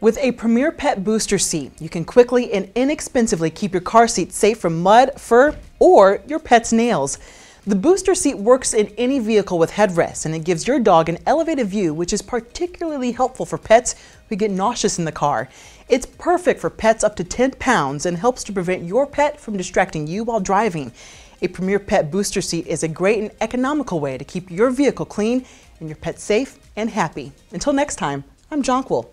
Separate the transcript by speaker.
Speaker 1: With a Premier Pet Booster Seat, you can quickly and inexpensively keep your car seat safe from mud, fur, or your pet's nails. The booster seat works in any vehicle with headrests and it gives your dog an elevated view, which is particularly helpful for pets who get nauseous in the car. It's perfect for pets up to 10 pounds and helps to prevent your pet from distracting you while driving. A Premier Pet Booster Seat is a great and economical way to keep your vehicle clean and your pet safe and happy. Until next time, I'm Jonquil.